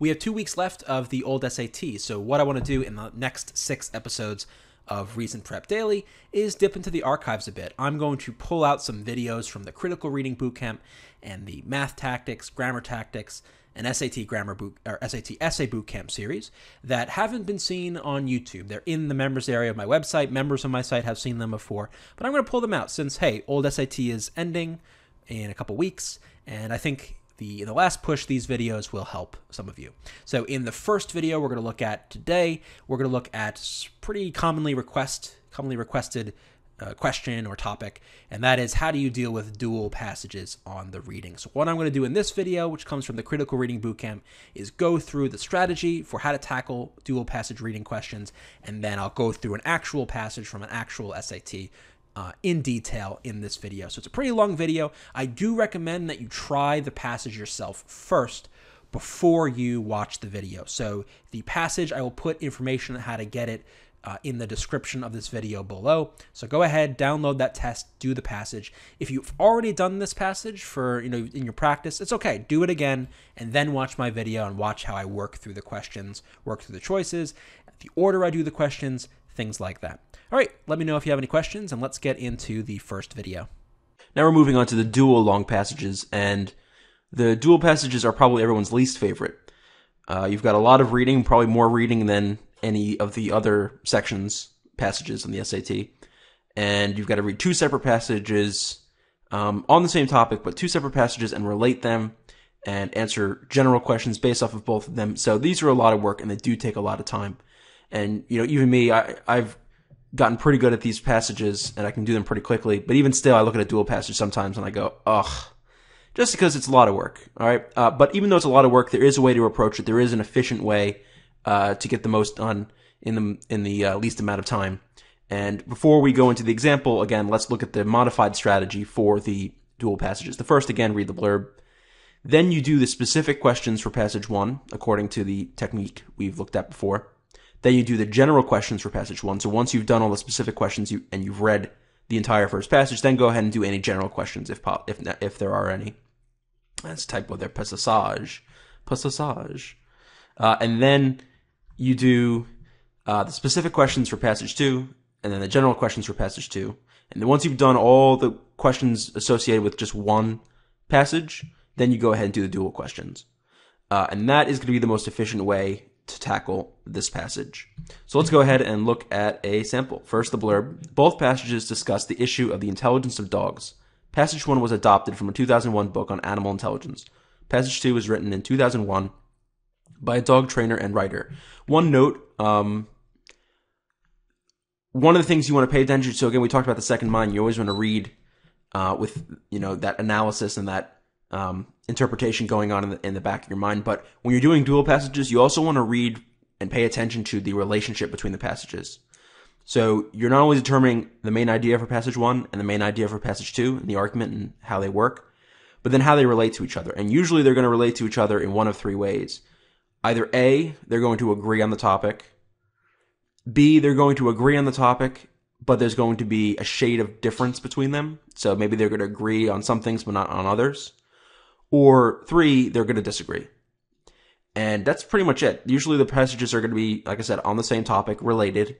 We have two weeks left of the old SAT, so what I want to do in the next six episodes of Reason Prep Daily is dip into the archives a bit. I'm going to pull out some videos from the Critical Reading Bootcamp and the Math Tactics, Grammar Tactics, and SAT Grammar Boot or SAT Essay Bootcamp series that haven't been seen on YouTube. They're in the members area of my website. Members of my site have seen them before, but I'm going to pull them out since hey, old SAT is ending in a couple weeks, and I think the the last push these videos will help some of you. So in the first video we're going to look at today we're going to look at pretty commonly request commonly requested uh, question or topic and that is how do you deal with dual passages on the reading? So what i'm going to do in this video which comes from the critical reading bootcamp is go through the strategy for how to tackle dual passage reading questions and then i'll go through an actual passage from an actual sat uh, in detail in this video. So it's a pretty long video. I do recommend that you try the passage yourself first before you watch the video. So the passage, I will put information on how to get it uh, in the description of this video below. So go ahead, download that test, do the passage. If you've already done this passage for, you know, in your practice, it's okay. Do it again and then watch my video and watch how I work through the questions, work through the choices, the order I do the questions, things like that. All right, let me know if you have any questions, and let's get into the first video. Now we're moving on to the dual long passages, and the dual passages are probably everyone's least favorite. Uh, you've got a lot of reading, probably more reading than any of the other sections, passages in the SAT, and you've got to read two separate passages um, on the same topic, but two separate passages and relate them and answer general questions based off of both of them. So these are a lot of work, and they do take a lot of time. And you know, even me, I, I've gotten pretty good at these passages and I can do them pretty quickly. But even still, I look at a dual passage sometimes and I go, ugh, just because it's a lot of work. All right. Uh, but even though it's a lot of work, there is a way to approach it. There is an efficient way uh, to get the most done in the in the uh, least amount of time. And before we go into the example, again, let's look at the modified strategy for the dual passages. The first, again, read the blurb. Then you do the specific questions for passage one, according to the technique we've looked at before. Then you do the general questions for passage one. So once you've done all the specific questions you, and you've read the entire first passage, then go ahead and do any general questions if if if there are any. That's typo there, passage, passage, uh, and then you do uh, the specific questions for passage two, and then the general questions for passage two. And then once you've done all the questions associated with just one passage, then you go ahead and do the dual questions. Uh, and that is going to be the most efficient way to tackle this passage. So let's go ahead and look at a sample. First, the blurb. Both passages discuss the issue of the intelligence of dogs. Passage 1 was adopted from a 2001 book on animal intelligence. Passage 2 was written in 2001 by a dog trainer and writer. One note, um, one of the things you want to pay attention to, so again, we talked about the second mind, you always want to read uh, with, you know, that analysis and that um, interpretation going on in the, in the back of your mind. But when you're doing dual passages, you also want to read and pay attention to the relationship between the passages. So you're not only determining the main idea for passage one and the main idea for passage two and the argument and how they work, but then how they relate to each other. And usually they're going to relate to each other in one of three ways. Either A, they're going to agree on the topic. B, they're going to agree on the topic, but there's going to be a shade of difference between them. So maybe they're going to agree on some things, but not on others or three, they're going to disagree. And that's pretty much it. Usually the passages are going to be, like I said, on the same topic, related,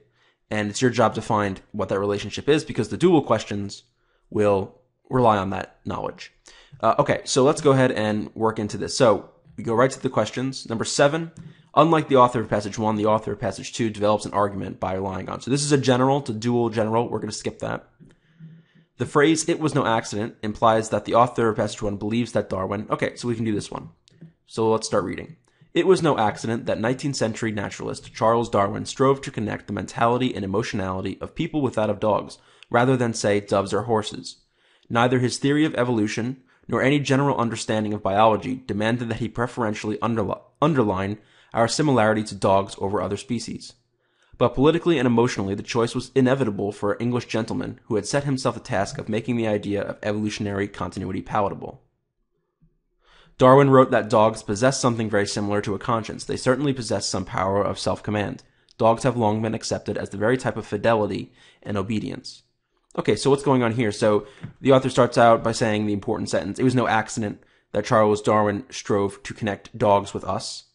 and it's your job to find what that relationship is because the dual questions will rely on that knowledge. Uh, okay, so let's go ahead and work into this. So we go right to the questions. Number seven, unlike the author of passage one, the author of passage two develops an argument by relying on. So this is a general to dual general. We're going to skip that. The phrase "it was no accident" implies that the author of passage one believes that Darwin. Okay, so we can do this one. So let's start reading. It was no accident that 19th century naturalist Charles Darwin strove to connect the mentality and emotionality of people with that of dogs, rather than say doves or horses. Neither his theory of evolution nor any general understanding of biology demanded that he preferentially underli- underline our similarity to dogs over other species. But politically and emotionally, the choice was inevitable for an English gentleman who had set himself the task of making the idea of evolutionary continuity palatable. Darwin wrote that dogs possess something very similar to a conscience. They certainly possess some power of self command. Dogs have long been accepted as the very type of fidelity and obedience. Okay, so what's going on here? So the author starts out by saying the important sentence It was no accident that Charles Darwin strove to connect dogs with us.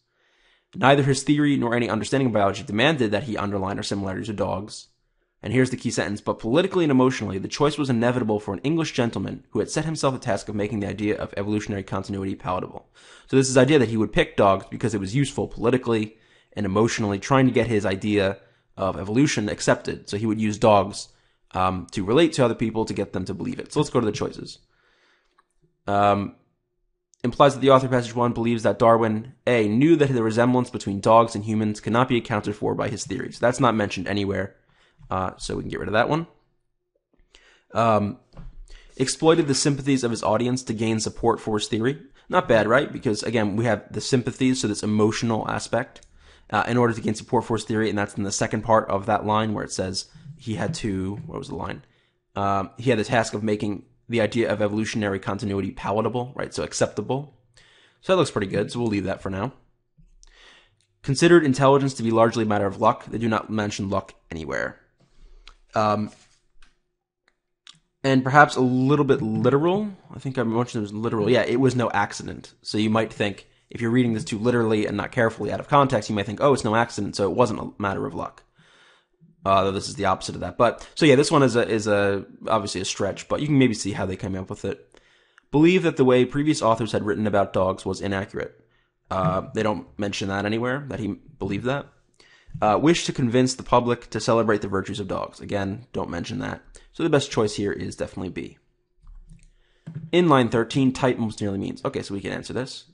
Neither his theory nor any understanding of biology demanded that he underline our similarities to dogs. And here's the key sentence, but politically and emotionally, the choice was inevitable for an English gentleman who had set himself the task of making the idea of evolutionary continuity palatable. So this is the idea that he would pick dogs because it was useful politically and emotionally, trying to get his idea of evolution accepted. So he would use dogs um, to relate to other people to get them to believe it. So let's go to the choices. Um, implies that the author of passage one believes that Darwin a knew that the resemblance between dogs and humans cannot be accounted for by his theories. That's not mentioned anywhere, uh, so we can get rid of that one. Um, exploited the sympathies of his audience to gain support for his theory. Not bad, right? Because again, we have the sympathies, so this emotional aspect, uh, in order to gain support for his theory, and that's in the second part of that line where it says he had to. What was the line? Um, he had the task of making the idea of evolutionary continuity palatable, right? So acceptable. So that looks pretty good. So we'll leave that for now. Considered intelligence to be largely a matter of luck. They do not mention luck anywhere. Um, and perhaps a little bit literal. I think I mentioned it was literal. Yeah, it was no accident. So you might think, if you're reading this too literally and not carefully out of context, you might think, oh, it's no accident, so it wasn't a matter of luck. Uh, this is the opposite of that. But so yeah, this one is a is a obviously a stretch, but you can maybe see how they came up with it. Believe that the way previous authors had written about dogs was inaccurate. Uh, they don't mention that anywhere that he believed that. Uh, wish to convince the public to celebrate the virtues of dogs. Again, don't mention that. So the best choice here is definitely B. In line 13, type most nearly means. Okay, so we can answer this.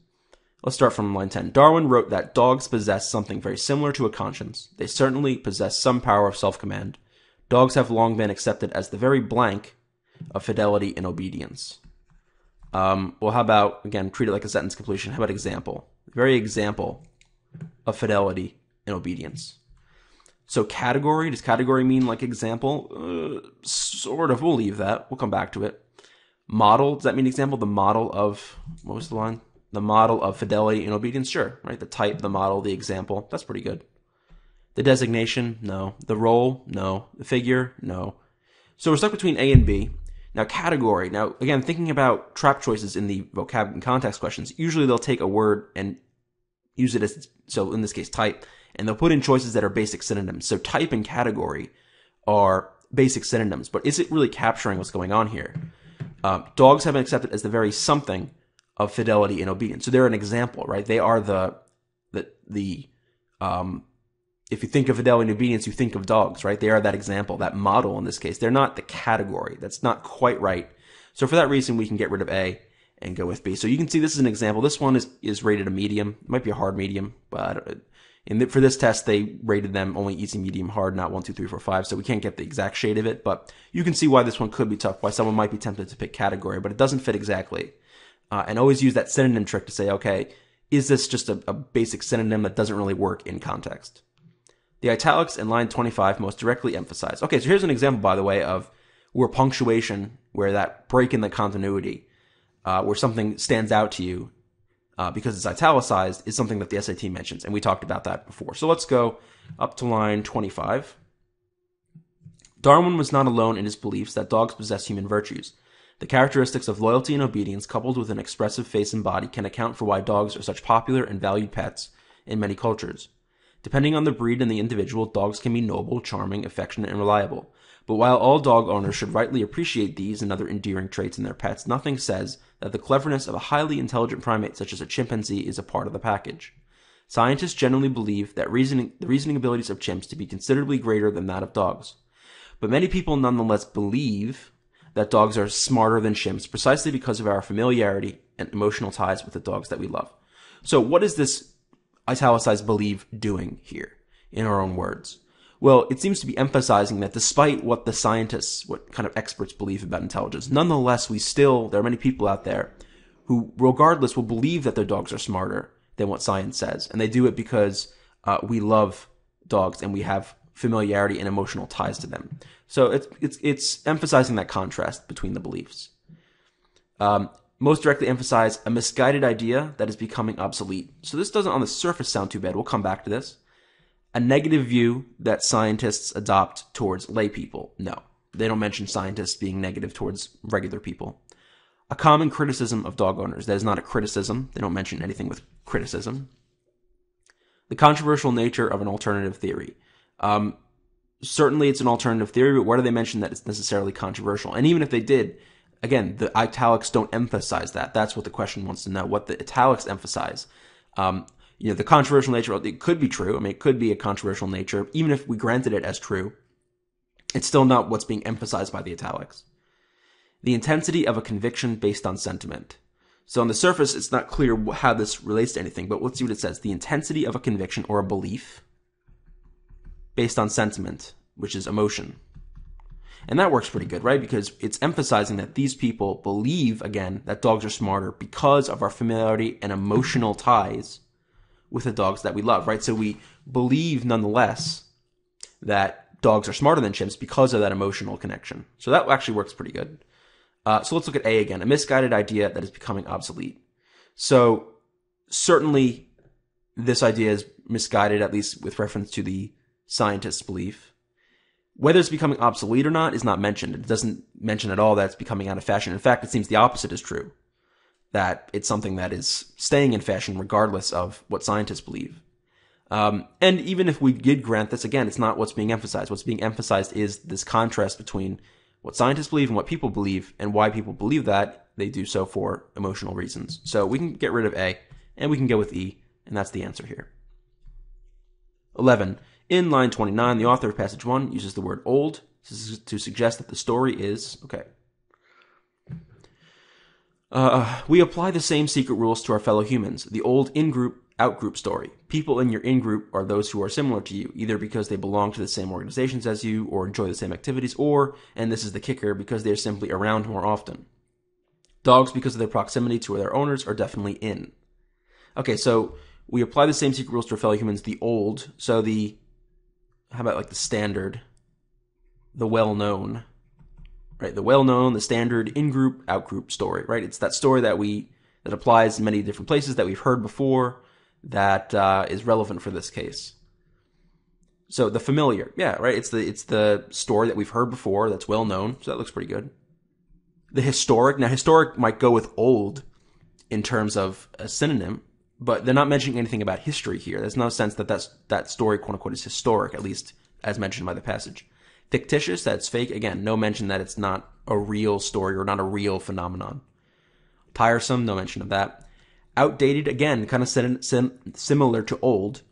Let's start from line 10. Darwin wrote that dogs possess something very similar to a conscience. They certainly possess some power of self command. Dogs have long been accepted as the very blank of fidelity and obedience. Um, well, how about, again, treat it like a sentence completion? How about example? Very example of fidelity and obedience. So, category, does category mean like example? Uh, sort of. We'll leave that. We'll come back to it. Model, does that mean example? The model of, what was the line? The model of fidelity and obedience, sure, right? The type, the model, the example, that's pretty good. The designation, no. The role, no. The figure, no. So we're stuck between A and B. Now, category. Now, again, thinking about trap choices in the vocab and context questions, usually they'll take a word and use it as, so in this case, type, and they'll put in choices that are basic synonyms. So type and category are basic synonyms, but is it really capturing what's going on here? Uh, dogs have been accepted as the very something of fidelity and obedience. So they're an example, right? They are the the the um if you think of fidelity and obedience, you think of dogs, right? They are that example, that model in this case. They're not the category. That's not quite right. So for that reason, we can get rid of A and go with B. So you can see this is an example. This one is, is rated a medium. It might be a hard medium, but in the, for this test, they rated them only easy, medium, hard, not one, two, three, four, five. So we can't get the exact shade of it, but you can see why this one could be tough, why someone might be tempted to pick category, but it doesn't fit exactly uh, and always use that synonym trick to say, okay, is this just a, a basic synonym that doesn't really work in context? The italics in line 25 most directly emphasize. Okay, so here's an example, by the way, of where punctuation, where that break in the continuity, uh, where something stands out to you uh, because it's italicized, is something that the SAT mentions, and we talked about that before. So let's go up to line 25. Darwin was not alone in his beliefs that dogs possess human virtues. The characteristics of loyalty and obedience, coupled with an expressive face and body, can account for why dogs are such popular and valued pets in many cultures. Depending on the breed and the individual, dogs can be noble, charming, affectionate, and reliable. But while all dog owners should rightly appreciate these and other endearing traits in their pets, nothing says that the cleverness of a highly intelligent primate such as a chimpanzee is a part of the package. Scientists generally believe that reasoning, the reasoning abilities of chimps to be considerably greater than that of dogs. But many people nonetheless believe that dogs are smarter than chimps precisely because of our familiarity and emotional ties with the dogs that we love. So what is this italicized believe doing here in our own words? Well, it seems to be emphasizing that despite what the scientists, what kind of experts believe about intelligence, nonetheless, we still, there are many people out there who, regardless, will believe that their dogs are smarter than what science says. And they do it because uh, we love dogs and we have familiarity and emotional ties to them. So it's it's it's emphasizing that contrast between the beliefs. Um, most directly emphasize a misguided idea that is becoming obsolete. So this doesn't on the surface sound too bad. We'll come back to this. A negative view that scientists adopt towards lay people. No, they don't mention scientists being negative towards regular people. A common criticism of dog owners. That is not a criticism. They don't mention anything with criticism the controversial nature of an alternative theory. Um, certainly, it's an alternative theory, but where do they mention that it's necessarily controversial? And even if they did, again, the italics don't emphasize that. That's what the question wants to know. What the italics emphasize. Um, you know, the controversial nature, it could be true. I mean, it could be a controversial nature. Even if we granted it as true, it's still not what's being emphasized by the italics. The intensity of a conviction based on sentiment. So on the surface, it's not clear how this relates to anything, but let's see what it says. The intensity of a conviction or a belief based on sentiment, which is emotion. And that works pretty good, right? Because it's emphasizing that these people believe, again, that dogs are smarter because of our familiarity and emotional ties with the dogs that we love, right? So we believe nonetheless that dogs are smarter than chimps because of that emotional connection. So that actually works pretty good. Uh, so let's look at A again, a misguided idea that is becoming obsolete. So certainly this idea is misguided, at least with reference to the scientist's belief. Whether it's becoming obsolete or not is not mentioned. It doesn't mention at all that it's becoming out of fashion. In fact, it seems the opposite is true. That it's something that is staying in fashion regardless of what scientists believe. Um, and even if we did grant this, again, it's not what's being emphasized. What's being emphasized is this contrast between what scientists believe and what people believe, and why people believe that they do so for emotional reasons. So we can get rid of A, and we can go with E, and that's the answer here. 11. In line 29, the author of passage 1 uses the word old to suggest that the story is, okay. Uh, we apply the same secret rules to our fellow humans. The old in group, out group story. People in your in group are those who are similar to you, either because they belong to the same organizations as you or enjoy the same activities, or, and this is the kicker, because they're simply around more often. Dogs, because of their proximity to their owners, are definitely in. Okay, so we apply the same secret rules to our fellow humans. The old, so the how about like the standard, the well known, right? The well known, the standard in group, out group story, right? It's that story that we, that applies in many different places that we've heard before that uh, is relevant for this case. So the familiar, yeah, right? It's the, it's the story that we've heard before that's well known. So that looks pretty good. The historic, now historic might go with old in terms of a synonym, but they're not mentioning anything about history here. There's no sense that that's, that story, quote unquote, is historic, at least as mentioned by the passage. Fictitious, that's fake. Again, no mention that it's not a real story or not a real phenomenon. Tiresome, no mention of that. Outdated, again, kind of sim- sim- similar to old,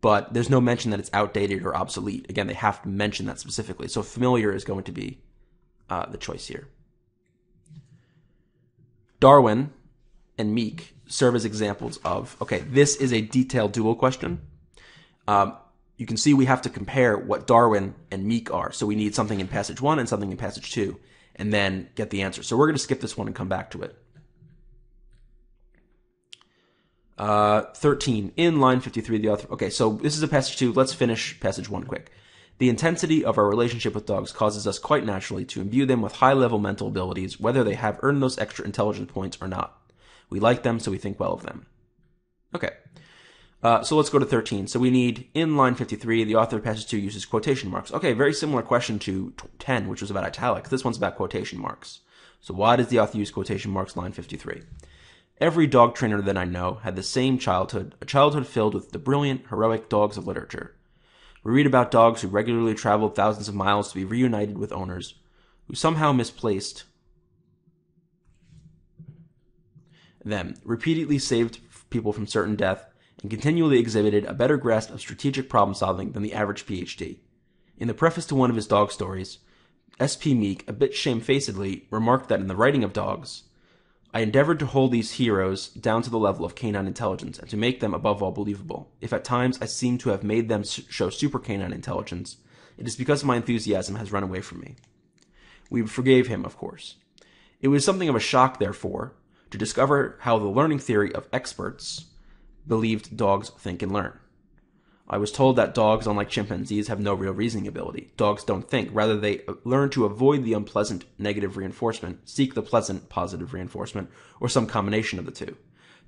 but there's no mention that it's outdated or obsolete. Again, they have to mention that specifically. So familiar is going to be uh, the choice here. Darwin and Meek serve as examples of okay, this is a detailed dual question. Um, you can see we have to compare what Darwin and Meek are. So we need something in passage one and something in passage two, and then get the answer. So we're going to skip this one and come back to it. Uh, 13. In line 53, the author. Okay, so this is a passage two. Let's finish passage one quick. The intensity of our relationship with dogs causes us quite naturally to imbue them with high level mental abilities, whether they have earned those extra intelligence points or not. We like them, so we think well of them. Okay. Uh, so let's go to 13. So we need, in line 53, the author of passage 2 uses quotation marks. Okay, very similar question to 10, which was about italics. This one's about quotation marks. So why does the author use quotation marks, line 53? Every dog trainer that I know had the same childhood, a childhood filled with the brilliant, heroic dogs of literature. We read about dogs who regularly traveled thousands of miles to be reunited with owners, who somehow misplaced them, repeatedly saved people from certain death, and continually exhibited a better grasp of strategic problem solving than the average PhD. In the preface to one of his dog stories, S.P. Meek, a bit shamefacedly, remarked that in the writing of dogs, I endeavored to hold these heroes down to the level of canine intelligence and to make them above all believable. If at times I seem to have made them show super canine intelligence, it is because my enthusiasm has run away from me. We forgave him, of course. It was something of a shock, therefore, to discover how the learning theory of experts believed dogs think and learn. I was told that dogs, unlike chimpanzees, have no real reasoning ability. Dogs don't think. Rather, they learn to avoid the unpleasant negative reinforcement, seek the pleasant positive reinforcement, or some combination of the two.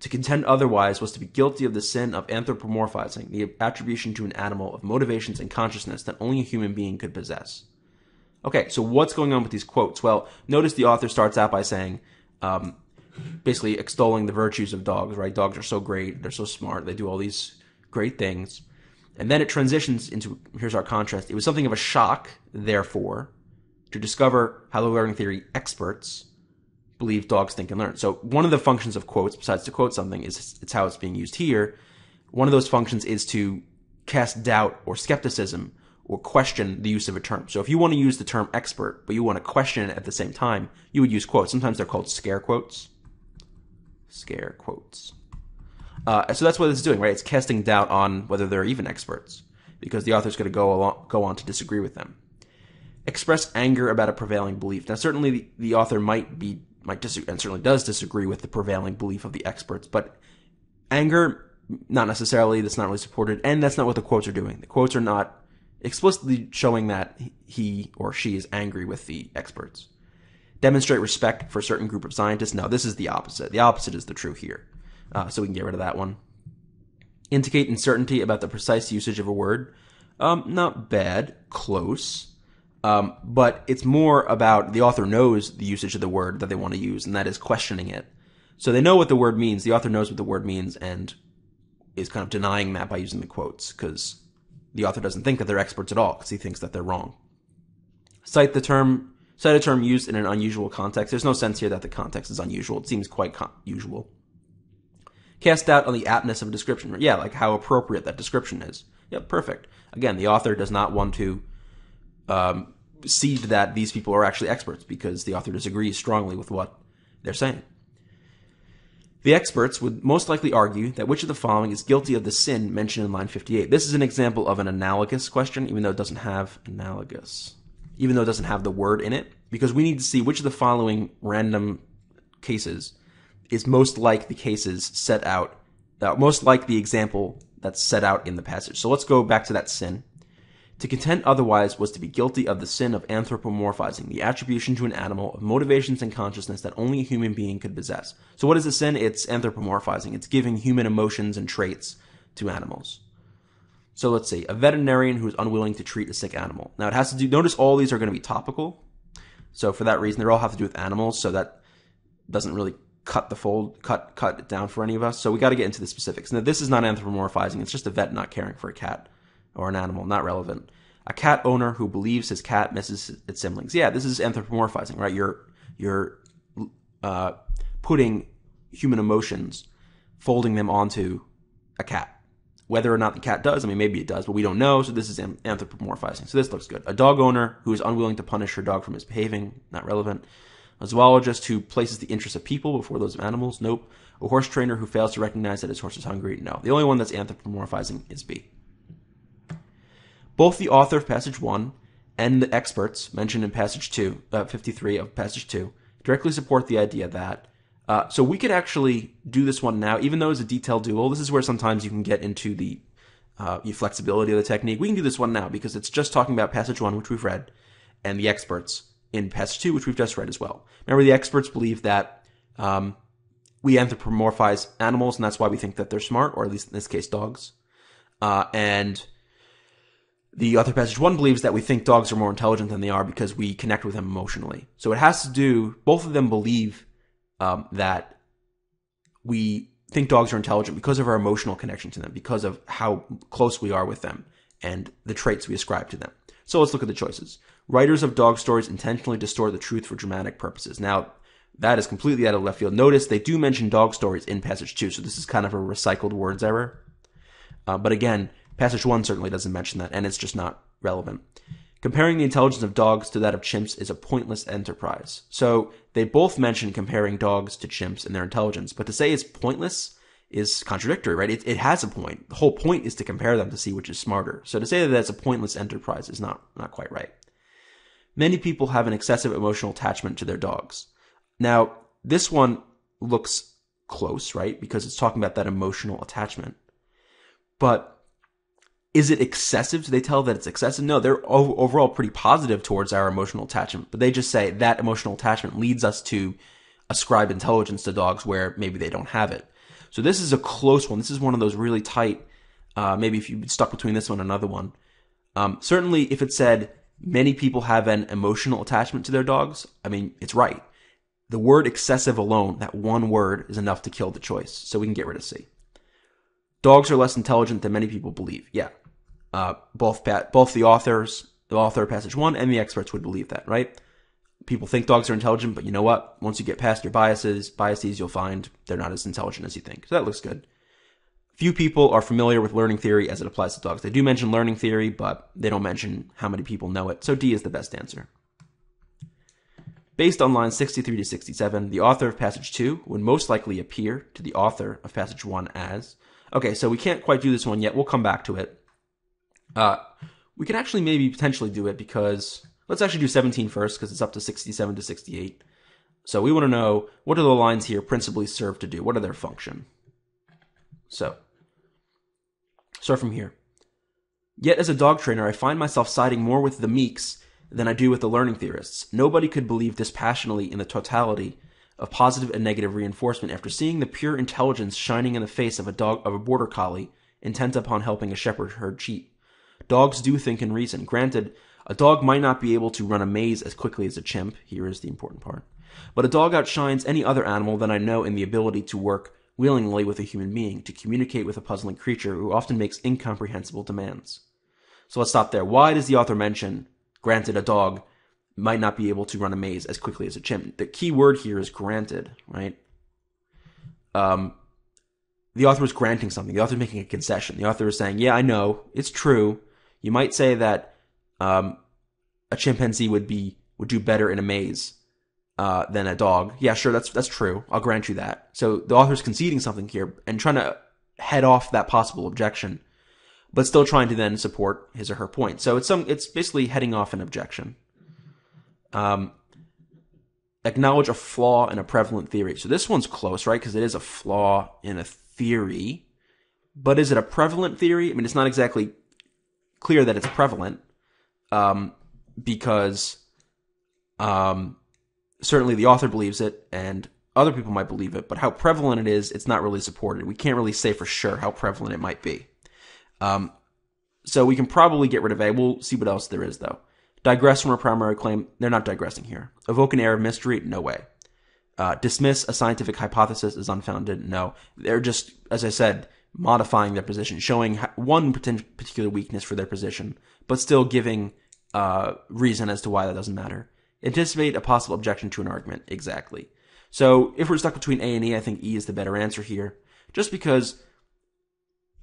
To contend otherwise was to be guilty of the sin of anthropomorphizing, the attribution to an animal of motivations and consciousness that only a human being could possess. Okay, so what's going on with these quotes? Well, notice the author starts out by saying, um, basically extolling the virtues of dogs, right? Dogs are so great, they're so smart, they do all these great things. And then it transitions into here's our contrast. It was something of a shock, therefore, to discover how the learning theory experts believe dogs think and learn. So one of the functions of quotes, besides to quote something, is it's how it's being used here. One of those functions is to cast doubt or skepticism or question the use of a term. So if you want to use the term expert, but you want to question it at the same time, you would use quotes. Sometimes they're called scare quotes. Scare quotes. Uh, so that's what it's doing, right? It's casting doubt on whether they're even experts, because the author's going to go along, go on to disagree with them. Express anger about a prevailing belief. Now, certainly the, the author might be might disagree, and certainly does disagree with the prevailing belief of the experts, but anger, not necessarily. That's not really supported, and that's not what the quotes are doing. The quotes are not explicitly showing that he or she is angry with the experts. Demonstrate respect for a certain group of scientists. No, this is the opposite. The opposite is the true here. Uh, so we can get rid of that one. Indicate uncertainty about the precise usage of a word. Um, not bad, close. Um, but it's more about the author knows the usage of the word that they want to use, and that is questioning it. So they know what the word means. The author knows what the word means and is kind of denying that by using the quotes because the author doesn't think that they're experts at all because he thinks that they're wrong. Cite the term, cite a term used in an unusual context. There's no sense here that the context is unusual. It seems quite con- usual. Cast doubt on the aptness of a description. Yeah, like how appropriate that description is. Yep, perfect. Again, the author does not want to um, see that these people are actually experts because the author disagrees strongly with what they're saying. The experts would most likely argue that which of the following is guilty of the sin mentioned in line 58. This is an example of an analogous question, even though it doesn't have analogous, even though it doesn't have the word in it, because we need to see which of the following random cases is most like the cases set out, uh, most like the example that's set out in the passage. So let's go back to that sin. To contend otherwise was to be guilty of the sin of anthropomorphizing, the attribution to an animal of motivations and consciousness that only a human being could possess. So what is a sin? It's anthropomorphizing. It's giving human emotions and traits to animals. So let's see, a veterinarian who is unwilling to treat a sick animal. Now it has to do, notice all these are going to be topical. So for that reason, they all have to do with animals, so that doesn't really cut the fold, cut, cut it down for any of us. So we got to get into the specifics. Now this is not anthropomorphizing. It's just a vet not caring for a cat or an animal, not relevant. A cat owner who believes his cat misses its siblings. Yeah, this is anthropomorphizing, right? You're you're uh, putting human emotions, folding them onto a cat. Whether or not the cat does, I mean, maybe it does, but we don't know. So this is anthropomorphizing. So this looks good. A dog owner who is unwilling to punish her dog for misbehaving, not relevant. A zoologist who places the interests of people before those of animals, nope. A horse trainer who fails to recognize that his horse is hungry, no. The only one that's anthropomorphizing is B. Both the author of passage 1 and the experts mentioned in passage 2, uh, 53 of passage 2, directly support the idea that. Uh, so we could actually do this one now, even though it's a detailed dual. This is where sometimes you can get into the uh, flexibility of the technique. We can do this one now because it's just talking about passage 1, which we've read, and the experts in passage 2, which we've just read as well. Remember, the experts believe that um, we anthropomorphize animals, and that's why we think that they're smart, or at least in this case, dogs. Uh, and the author passage one believes that we think dogs are more intelligent than they are because we connect with them emotionally. So it has to do, both of them believe um, that we think dogs are intelligent because of our emotional connection to them, because of how close we are with them and the traits we ascribe to them. So let's look at the choices. Writers of dog stories intentionally distort the truth for dramatic purposes. Now, that is completely out of left field. Notice they do mention dog stories in passage two, so this is kind of a recycled words error. Uh, but again, Passage 1 certainly doesn't mention that, and it's just not relevant. Comparing the intelligence of dogs to that of chimps is a pointless enterprise. So they both mention comparing dogs to chimps and their intelligence, but to say it's pointless is contradictory, right? It, it has a point. The whole point is to compare them to see which is smarter. So to say that that's a pointless enterprise is not, not quite right. Many people have an excessive emotional attachment to their dogs. Now, this one looks close, right? Because it's talking about that emotional attachment. But is it excessive? Do they tell that it's excessive? No, they're overall pretty positive towards our emotional attachment, but they just say that emotional attachment leads us to ascribe intelligence to dogs where maybe they don't have it. So this is a close one. This is one of those really tight. Uh, maybe if you stuck between this one and another one. Um, certainly, if it said many people have an emotional attachment to their dogs, I mean it's right. The word excessive alone, that one word, is enough to kill the choice. So we can get rid of C. Dogs are less intelligent than many people believe. Yeah. Uh, both both the authors, the author of passage one, and the experts would believe that, right? People think dogs are intelligent, but you know what? Once you get past your biases, biases, you'll find they're not as intelligent as you think. So that looks good. Few people are familiar with learning theory as it applies to dogs. They do mention learning theory, but they don't mention how many people know it. So D is the best answer. Based on lines 63 to 67, the author of passage 2 would most likely appear to the author of passage 1 as. Okay, so we can't quite do this one yet. We'll come back to it. Uh, we can actually maybe potentially do it because let's actually do 17 first because it's up to 67 to 68. So we want to know what do the lines here principally serve to do? What are their function? So, start from here. Yet as a dog trainer, I find myself siding more with the Meeks than I do with the learning theorists. Nobody could believe dispassionately in the totality of positive and negative reinforcement after seeing the pure intelligence shining in the face of a dog of a border collie intent upon helping a shepherd herd sheep. Dogs do think and reason. Granted, a dog might not be able to run a maze as quickly as a chimp. Here is the important part. But a dog outshines any other animal that I know in the ability to work willingly with a human being, to communicate with a puzzling creature who often makes incomprehensible demands. So let's stop there. Why does the author mention, granted, a dog might not be able to run a maze as quickly as a chimp? The key word here is granted, right? Um, the author is granting something. The author is making a concession. The author is saying, yeah, I know, it's true. You might say that um, a chimpanzee would be would do better in a maze uh, than a dog. Yeah, sure, that's that's true. I'll grant you that. So the author's conceding something here and trying to head off that possible objection, but still trying to then support his or her point. So it's some it's basically heading off an objection. Um, acknowledge a flaw in a prevalent theory. So this one's close, right? Because it is a flaw in a theory. But is it a prevalent theory? I mean, it's not exactly clear that it's prevalent, um, because um, certainly the author believes it, and other people might believe it. But how prevalent it is, it's not really supported. We can't really say for sure how prevalent it might be. Um, so we can probably get rid of A. We'll see what else there is, though. Digress from a primary claim. They're not digressing here. Evoke an air of mystery. No way. Uh, dismiss a scientific hypothesis as unfounded. No. They're just, as I said, modifying their position, showing one particular weakness for their position, but still giving uh, reason as to why that doesn't matter. Anticipate a possible objection to an argument. Exactly. So if we're stuck between A and E, I think E is the better answer here. Just because,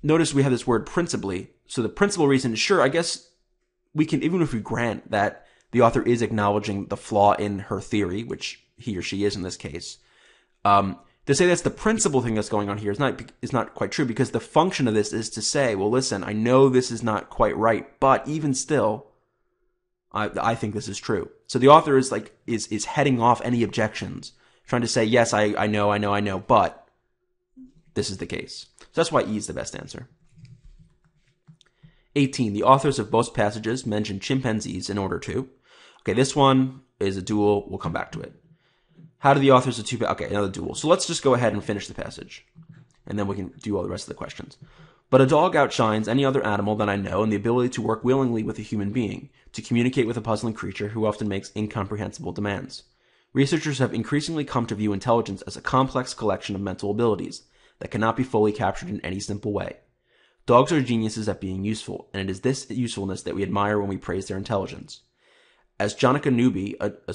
notice we have this word principally. So the principal reason, sure, I guess we can, even if we grant that the author is acknowledging the flaw in her theory, which he or she is in this case, um, to say that's the principal thing that's going on here is not is not quite true because the function of this is to say, well, listen, I know this is not quite right, but even still, I I think this is true. So the author is like is is heading off any objections, trying to say, yes, I I know, I know, I know, but this is the case. So that's why E is the best answer. 18. The authors of both passages mention chimpanzees in order to. Okay, this one is a dual. We'll come back to it. How do the authors of two? Okay, another dual. So let's just go ahead and finish the passage, and then we can do all the rest of the questions. But a dog outshines any other animal that I know in the ability to work willingly with a human being, to communicate with a puzzling creature who often makes incomprehensible demands. Researchers have increasingly come to view intelligence as a complex collection of mental abilities that cannot be fully captured in any simple way. Dogs are geniuses at being useful, and it is this usefulness that we admire when we praise their intelligence. As Jonica Newby, a, a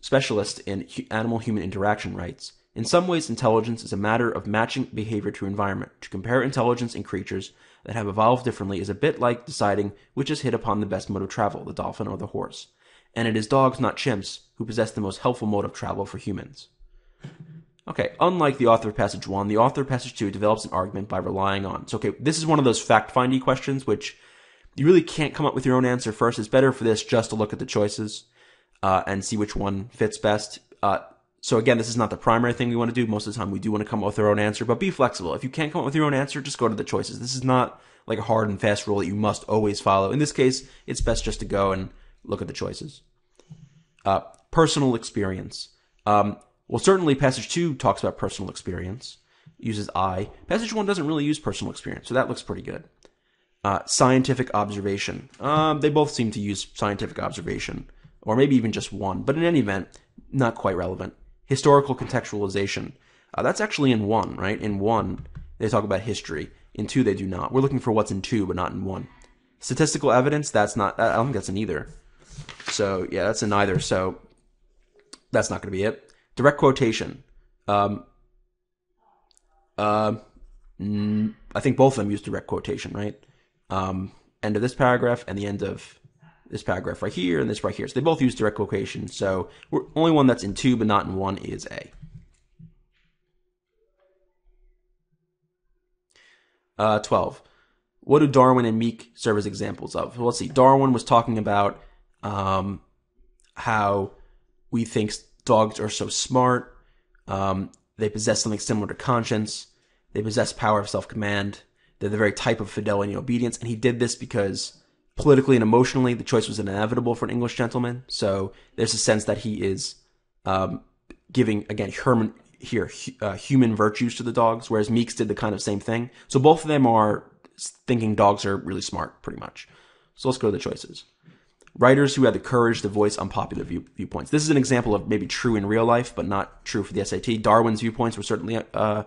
specialist in animal human interaction, writes In some ways, intelligence is a matter of matching behavior to environment. To compare intelligence in creatures that have evolved differently is a bit like deciding which has hit upon the best mode of travel, the dolphin or the horse. And it is dogs, not chimps, who possess the most helpful mode of travel for humans. Okay, unlike the author of passage one, the author of passage two develops an argument by relying on. So, okay, this is one of those fact finding questions which you really can't come up with your own answer first. It's better for this just to look at the choices uh, and see which one fits best. Uh, so again, this is not the primary thing we want to do. Most of the time, we do want to come up with our own answer, but be flexible. If you can't come up with your own answer, just go to the choices. This is not like a hard and fast rule that you must always follow. In this case, it's best just to go and look at the choices. Uh, personal experience. Um, well, certainly passage two talks about personal experience, uses I. Passage one doesn't really use personal experience, so that looks pretty good. Uh, scientific observation. Um, they both seem to use scientific observation, or maybe even just one, but in any event, not quite relevant. Historical contextualization. Uh, that's actually in one, right? In one, they talk about history. In two, they do not. We're looking for what's in two, but not in one. Statistical evidence, that's not, I don't think that's an either. So, yeah, that's a neither. So, that's not going to be it. Direct quotation. Um, uh, mm, I think both of them use direct quotation, right? Um, end of this paragraph and the end of this paragraph right here and this right here. So they both use direct quotation. So we're, only one that's in two but not in one is A. Uh, 12. What do Darwin and Meek serve as examples of? Well, let's see. Darwin was talking about um, how we think dogs are so smart. Um, they possess something similar to conscience. They possess power of self command. They're the very type of fidelity and obedience. And he did this because politically and emotionally, the choice was inevitable for an English gentleman. So there's a sense that he is um, giving, again, Herman, here, uh, human virtues to the dogs, whereas Meeks did the kind of same thing. So both of them are thinking dogs are really smart, pretty much. So let's go to the choices. Writers who had the courage to voice unpopular view, viewpoints. This is an example of maybe true in real life, but not true for the SAT. Darwin's viewpoints were certainly uh,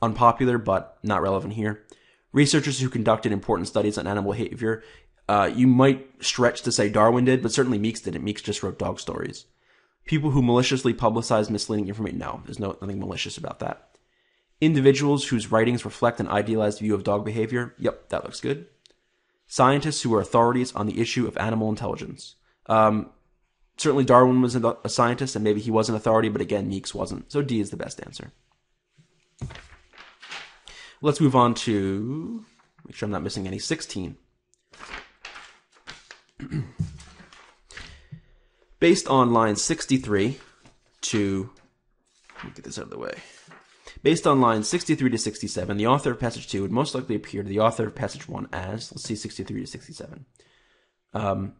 unpopular, but not relevant here. Researchers who conducted important studies on animal behavior. Uh, you might stretch to say Darwin did, but certainly Meeks didn't. Meeks just wrote dog stories. People who maliciously publicize misleading information. No, there's no nothing malicious about that. Individuals whose writings reflect an idealized view of dog behavior. Yep, that looks good scientists who are authorities on the issue of animal intelligence. Um, certainly Darwin was a scientist and maybe he was an authority, but again, Meeks wasn't. So D is the best answer. Let's move on to make sure I'm not missing any. 16. Based on line 63 to let me get this out of the way. Based on lines 63 to 67, the author of passage 2 would most likely appear to the author of passage 1 as, let's see, 63 to 67. Um,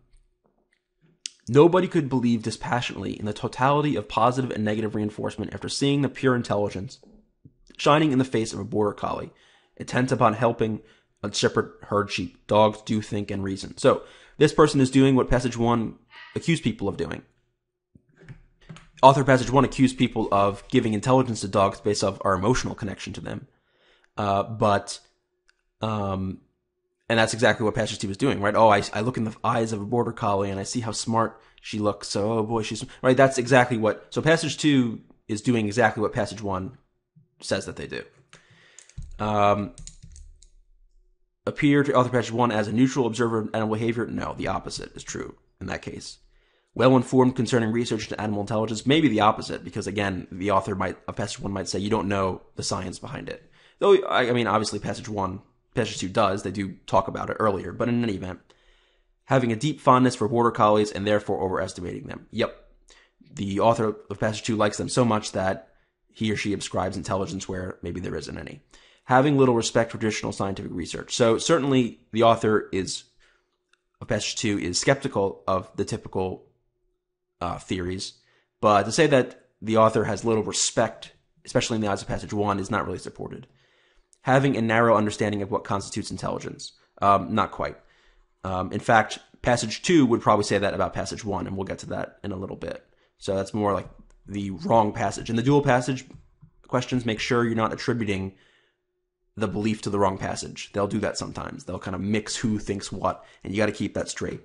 Nobody could believe dispassionately in the totality of positive and negative reinforcement after seeing the pure intelligence shining in the face of a border collie, intent upon helping a shepherd herd sheep. Dogs do think and reason. So, this person is doing what passage 1 accused people of doing author passage one accused people of giving intelligence to dogs based off our emotional connection to them. Uh, but, um, and that's exactly what passage two was doing, right? Oh, I, I look in the eyes of a border collie and I see how smart she looks. So, oh boy, she's right. That's exactly what. So passage two is doing exactly what passage one says that they do. Um, appear to author passage one as a neutral observer of animal behavior? No, the opposite is true in that case well informed concerning research into animal intelligence. Maybe the opposite, because again, the author might of passage one might say you don't know the science behind it. Though I, I mean, obviously, passage one, passage two does. They do talk about it earlier, but in any event, having a deep fondness for border collies and therefore overestimating them. Yep, the author of passage two likes them so much that he or she ascribes intelligence where maybe there isn't any. Having little respect for traditional scientific research. So certainly, the author is of passage two is skeptical of the typical uh, theories, but to say that the author has little respect, especially in the eyes of passage one, is not really supported. Having a narrow understanding of what constitutes intelligence, um, not quite. Um, in fact, passage two would probably say that about passage one, and we'll get to that in a little bit. So that's more like the wrong passage. In the dual passage questions, make sure you're not attributing the belief to the wrong passage. They'll do that sometimes. They'll kind of mix who thinks what, and you got to keep that straight.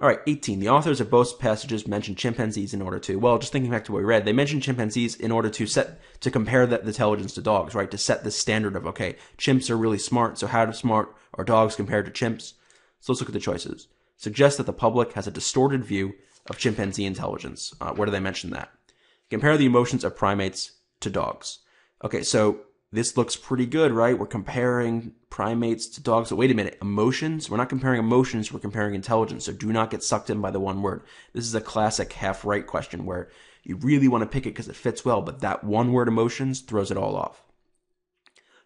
All right, 18. The authors of both passages mention chimpanzees in order to, well, just thinking back to what we read, they mentioned chimpanzees in order to set, to compare the intelligence to dogs, right? To set the standard of, okay, chimps are really smart, so how smart are dogs compared to chimps? So let's look at the choices. Suggest that the public has a distorted view of chimpanzee intelligence. Uh, where do they mention that? Compare the emotions of primates to dogs. Okay, so this looks pretty good, right? We're comparing primates to dogs. But wait a minute, emotions? We're not comparing emotions, we're comparing intelligence. So do not get sucked in by the one word. This is a classic half right question where you really want to pick it because it fits well, but that one word emotions throws it all off.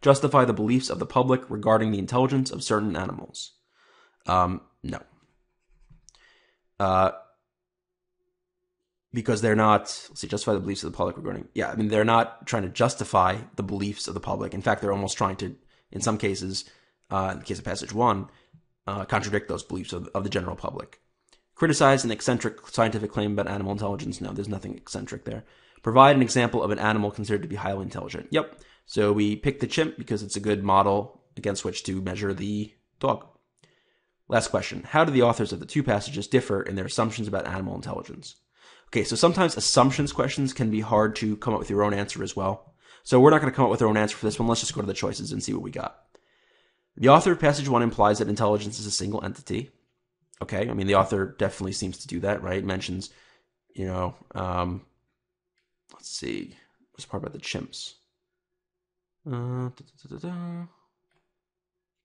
Justify the beliefs of the public regarding the intelligence of certain animals. Um, no. Uh, because they're not let's see justify the beliefs of the public regarding yeah i mean they're not trying to justify the beliefs of the public in fact they're almost trying to in some cases uh, in the case of passage one uh, contradict those beliefs of, of the general public criticize an eccentric scientific claim about animal intelligence no there's nothing eccentric there Provide an example of an animal considered to be highly intelligent. Yep. So we pick the chimp because it's a good model against which to measure the dog. Last question. How do the authors of the two passages differ in their assumptions about animal intelligence? Okay, so sometimes assumptions questions can be hard to come up with your own answer as well. So we're not going to come up with our own answer for this one. Let's just go to the choices and see what we got. The author of passage one implies that intelligence is a single entity. Okay, I mean, the author definitely seems to do that, right? Mentions, you know, um, let's see, what's part about the chimps? Uh,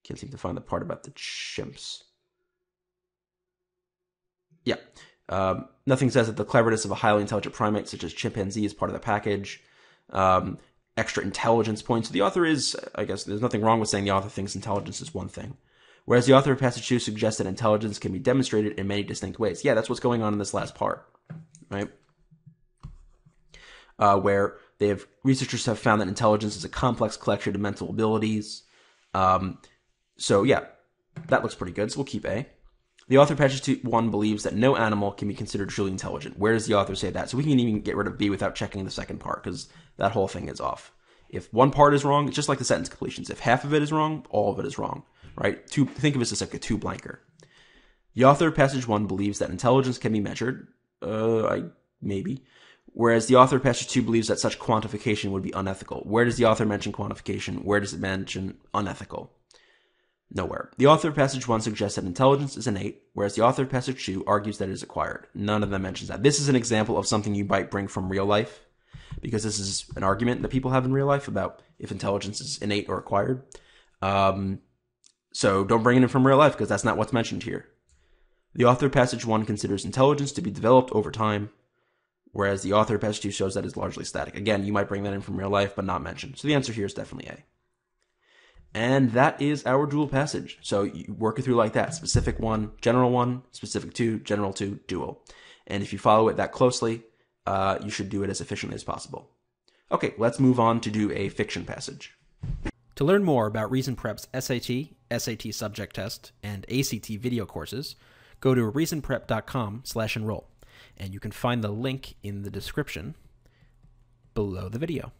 Can't seem to find the part about the chimps. Yeah. Um, nothing says that the cleverness of a highly intelligent primate such as chimpanzee is part of the package. Um, extra intelligence points. So the author is, I guess, there's nothing wrong with saying the author thinks intelligence is one thing. Whereas the author of passage two suggests that intelligence can be demonstrated in many distinct ways. Yeah, that's what's going on in this last part, right? Uh, where they have researchers have found that intelligence is a complex collection of mental abilities. Um, so yeah, that looks pretty good. So we'll keep A. The author of passage one believes that no animal can be considered truly intelligent. Where does the author say that? So we can even get rid of B without checking the second part because that whole thing is off. If one part is wrong, it's just like the sentence completions. If half of it is wrong, all of it is wrong, right? Two, think of this as like a two blanker. The author of passage one believes that intelligence can be measured. Uh, I maybe. Whereas the author of passage two believes that such quantification would be unethical. Where does the author mention quantification? Where does it mention unethical? Nowhere. The author of passage one suggests that intelligence is innate, whereas the author of passage two argues that it is acquired. None of them mentions that. This is an example of something you might bring from real life, because this is an argument that people have in real life about if intelligence is innate or acquired. Um, so don't bring it in from real life because that's not what's mentioned here. The author of passage one considers intelligence to be developed over time, whereas the author of passage two shows that is largely static. Again, you might bring that in from real life, but not mentioned. So the answer here is definitely A. And that is our dual passage. So you work it through like that specific one, general one, specific two, general two, dual. And if you follow it that closely, uh, you should do it as efficiently as possible. Okay, let's move on to do a fiction passage. To learn more about Reason Prep's SAT, SAT subject test, and ACT video courses, go to reasonprep.com/enroll, and you can find the link in the description below the video.